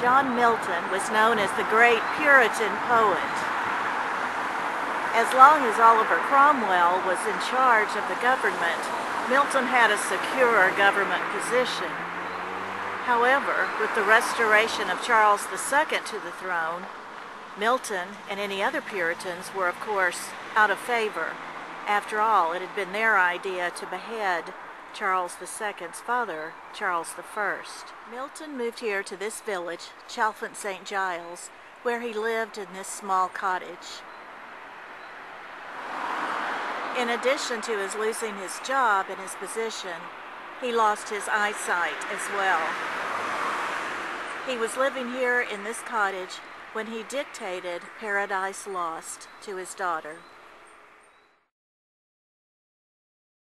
John Milton was known as the great Puritan poet. As long as Oliver Cromwell was in charge of the government, Milton had a secure government position. However, with the restoration of Charles II to the throne, Milton and any other Puritans were, of course, out of favor. After all, it had been their idea to behead Charles II's father, Charles I. Milton moved here to this village, Chalfont St. Giles, where he lived in this small cottage. In addition to his losing his job and his position, he lost his eyesight as well. He was living here in this cottage when he dictated Paradise Lost to his daughter.